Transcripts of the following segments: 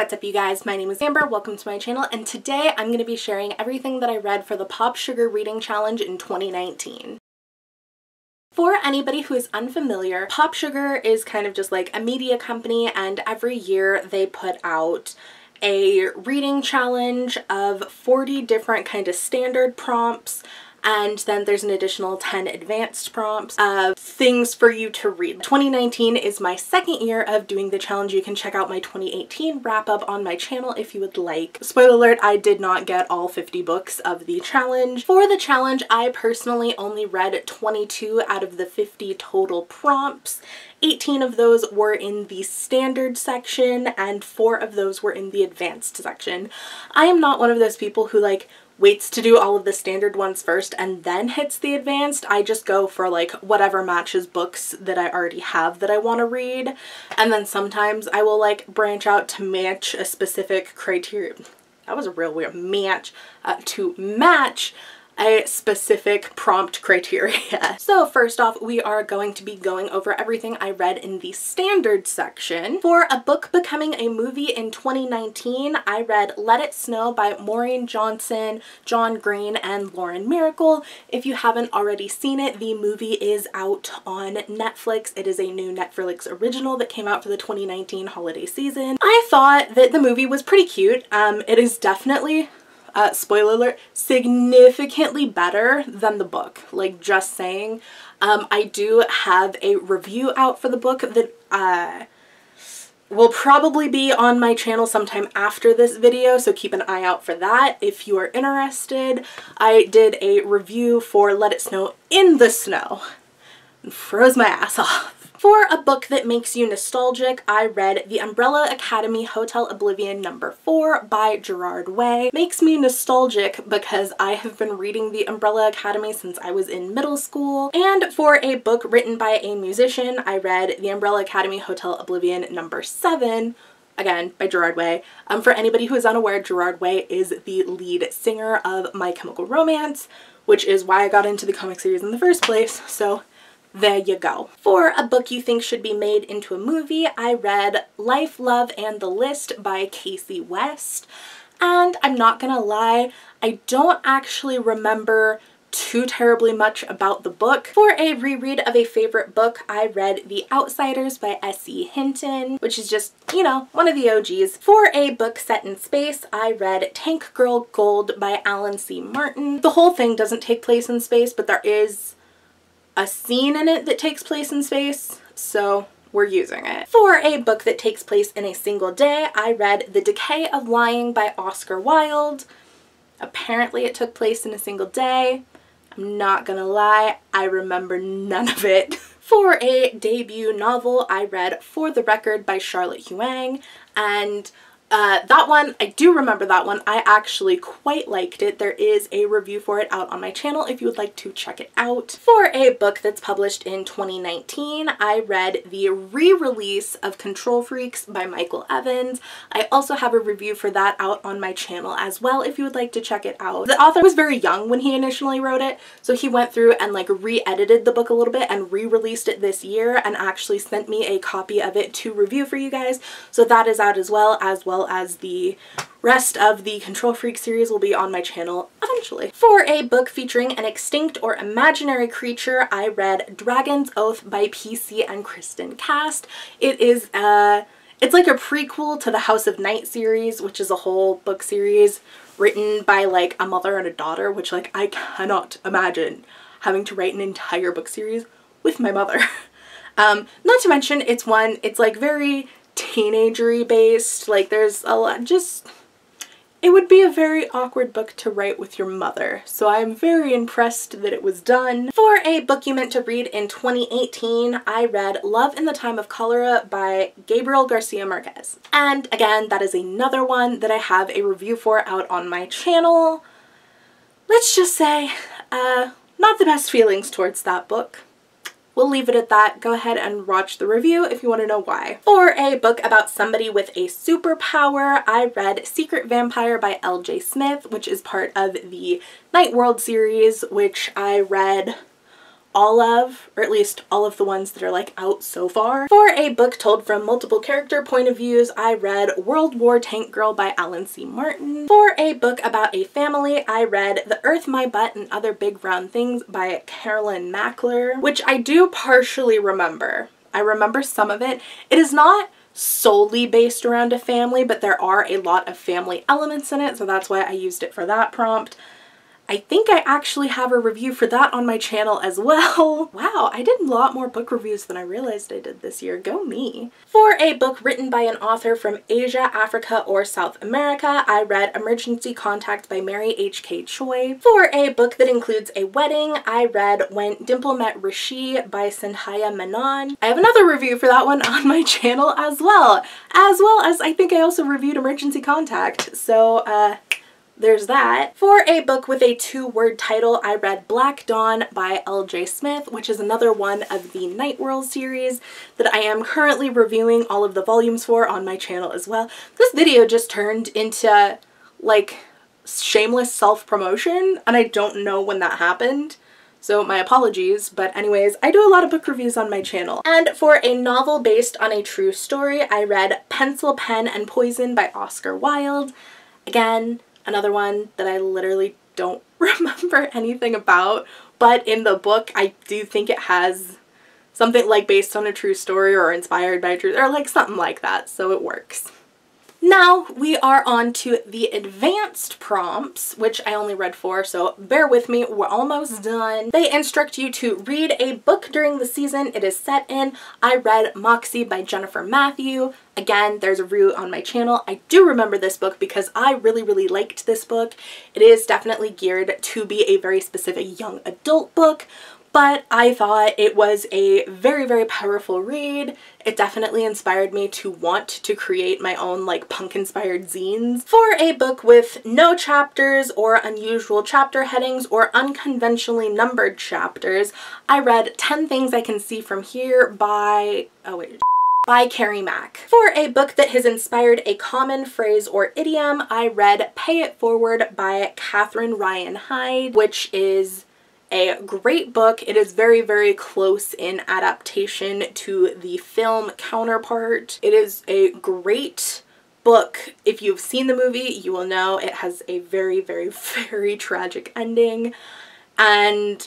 what's up you guys? My name is Amber, welcome to my channel, and today I'm going to be sharing everything that I read for the Popsugar Reading Challenge in 2019. For anybody who is unfamiliar, Popsugar is kind of just like a media company and every year they put out a reading challenge of 40 different kind of standard prompts and then there's an additional 10 advanced prompts of things for you to read. 2019 is my second year of doing the challenge. You can check out my 2018 wrap up on my channel if you would like. Spoiler alert, I did not get all 50 books of the challenge. For the challenge, I personally only read 22 out of the 50 total prompts 18 of those were in the standard section and four of those were in the advanced section. I am not one of those people who like waits to do all of the standard ones first and then hits the advanced. I just go for like whatever matches books that I already have that I want to read. And then sometimes I will like branch out to match a specific criteria. That was a real weird match uh, to match a specific prompt criteria. So first off, we are going to be going over everything I read in the standard section. For a book becoming a movie in 2019, I read Let It Snow by Maureen Johnson, John Green, and Lauren Myracle. If you haven't already seen it, the movie is out on Netflix. It is a new Netflix original that came out for the 2019 holiday season. I thought that the movie was pretty cute. Um, it is definitely uh, spoiler alert, significantly better than the book. Like just saying. Um, I do have a review out for the book that uh, will probably be on my channel sometime after this video, so keep an eye out for that if you are interested. I did a review for Let It Snow in the Snow and froze my ass off. For a book that makes you nostalgic, I read The Umbrella Academy Hotel Oblivion number 4 by Gerard Way. Makes me nostalgic because I have been reading The Umbrella Academy since I was in middle school. And for a book written by a musician, I read The Umbrella Academy Hotel Oblivion number 7 again by Gerard Way. Um, for anybody who is unaware, Gerard Way is the lead singer of My Chemical Romance, which is why I got into the comic series in the first place. So there you go. For a book you think should be made into a movie, I read Life, Love, and the List by Kasie West. And I'm not gonna lie, I don't actually remember too terribly much about the book. For a reread of a favorite book, I read The Outsiders by S.E. Hinton, which is just, you know, one of the OGs. For a book set in space, I read Tank Girl Gold by Alan C. Martin. The whole thing doesn't take place in space, but there is a scene in it that takes place in space, so we're using it. For a book that takes place in a single day, I read The Decay of Lying by Oscar Wilde. Apparently it took place in a single day. I'm not gonna lie, I remember none of it. For a debut novel, I read For the Record by Charlotte Huang, and uh, that one, I do remember that one. I actually quite liked it. There is a review for it out on my channel if you would like to check it out. For a book that's published in 2019, I read the re-release of Control Freakz by Michael Evans. I also have a review for that out on my channel as well if you would like to check it out. The author was very young when he initially wrote it, so he went through and like re-edited the book a little bit and re-released it this year and actually sent me a copy of it to review for you guys. So that is out as well, as well well as the rest of the Control Freak series will be on my channel eventually. For a book featuring an extinct or imaginary creature, I read Dragon's Oath by PC and Kristen Cast. It is a, it's like a prequel to the House of Night series, which is a whole book series written by like a mother and a daughter, which like I cannot imagine having to write an entire book series with my mother. Um, not to mention it's one, it's like very teenagery based. Like there's a lot just it would be a very awkward book to write with your mother, so I'm very impressed that it was done. For a book you meant to read in 2018, I read Love in the Time of Cholera by Gabriel Garcia Marquez. And again, that is another one that I have a review for out on my channel. Let's just say, uh, not the best feelings towards that book. We'll leave it at that. Go ahead and watch the review if you want to know why. For a book about somebody with a superpower, I read Secret Vampire by L.J. Smith, which is part of the Night World series, which I read all of, or at least all of the ones that are like out so far. For a book told from multiple character point of views, I read World War Tank Girl by Alan C. Martin. For a book about a family, I read The Earth, My Butt, and Other Big Round Things by Carolyn Mackler, which I do partially remember. I remember some of it. It is not solely based around a family, but there are a lot of family elements in it, so that's why I used it for that prompt. I think I actually have a review for that on my channel as well. wow, I did a lot more book reviews than I realized I did this year. Go me. For a book written by an author from Asia, Africa, or South America, I read Emergency Contact by Mary H.K. Choi. For a book that includes a wedding, I read When Dimple Met Rishi by Sandhya Menon. I have another review for that one on my channel as well, as well as I think I also reviewed Emergency Contact. So, uh, there's that. For a book with a two-word title, I read Black Dawn by L.J. Smith, which is another one of the Night World series that I am currently reviewing all of the volumes for on my channel as well. This video just turned into, like, shameless self-promotion, and I don't know when that happened. So my apologies, but anyways, I do a lot of book reviews on my channel. And for a novel based on a true story, I read Pencil, Pen, and Poison by Oscar Wilde. Again, Another one that I literally don't remember anything about, but in the book I do think it has something like based on a true story or inspired by a true or like something like that, so it works. Now we are on to the advanced prompts, which I only read four, so bear with me, we're almost done. They instruct you to read a book during the season it is set in. I read Moxie by Jennifer Mathieu. Again, there's a review on my channel. I do remember this book because I really, really liked this book. It is definitely geared to be a very specific young adult book, but I thought it was a very, very powerful read. It definitely inspired me to want to create my own like punk inspired zines. For a book with no chapters or unusual chapter headings or unconventionally numbered chapters, I read 10 Things I Can See From Here by, oh wait, by Carrie Mac. For a book that has inspired a common phrase or idiom, I read Pay It Forward by Catherine Ryan Hyde, which is a great book. It is very, very close in adaptation to the film counterpart. It is a great book. If you've seen the movie, you will know it has a very, very, very tragic ending. And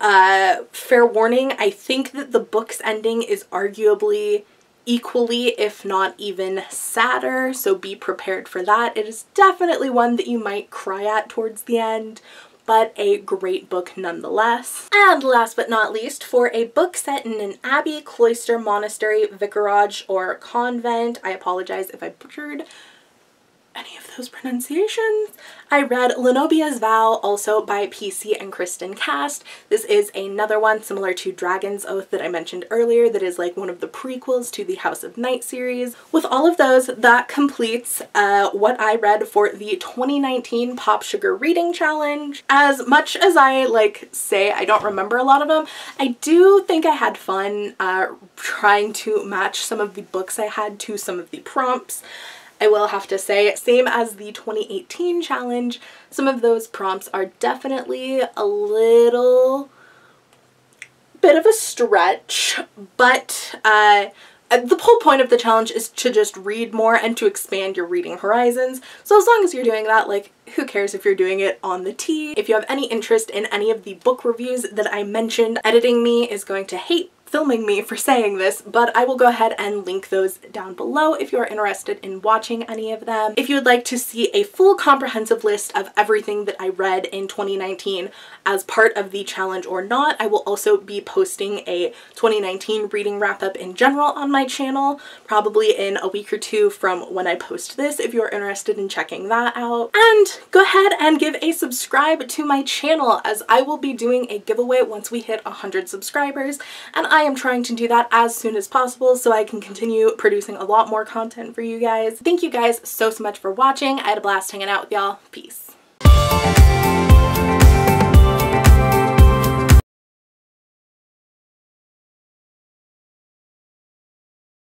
uh, fair warning, I think that the book's ending is arguably equally, if not even sadder, so be prepared for that. It is definitely one that you might cry at towards the end, but a great book nonetheless. And last but not least, for a book set in an abbey, cloister, monastery, vicarage, or convent, I apologize if I butchered any of those pronunciations. I read Lenobia's Vow, also by PC and Kristen Cast. This is another one similar to Dragon's Oath that I mentioned earlier that is like one of the prequels to the House of Night series. With all of those, that completes uh, what I read for the 2019 Popsugar Reading Challenge. As much as I like say I don't remember a lot of them, I do think I had fun uh, trying to match some of the books I had to some of the prompts. I will have to say, same as the 2018 challenge, some of those prompts are definitely a little bit of a stretch, but uh, the whole point of the challenge is to just read more and to expand your reading horizons. So as long as you're doing that, like, who cares if you're doing it on the T? If you have any interest in any of the book reviews that I mentioned, editing me is going to hate filming me for saying this, but I will go ahead and link those down below if you're interested in watching any of them. If you would like to see a full comprehensive list of everything that I read in 2019 as part of the challenge or not, I will also be posting a 2019 reading wrap up in general on my channel, probably in a week or two from when I post this if you're interested in checking that out. And go ahead and give a subscribe to my channel as I will be doing a giveaway once we hit 100 subscribers and I I am trying to do that as soon as possible so I can continue producing a lot more content for you guys. Thank you guys so, so much for watching. I had a blast hanging out with y'all. Peace.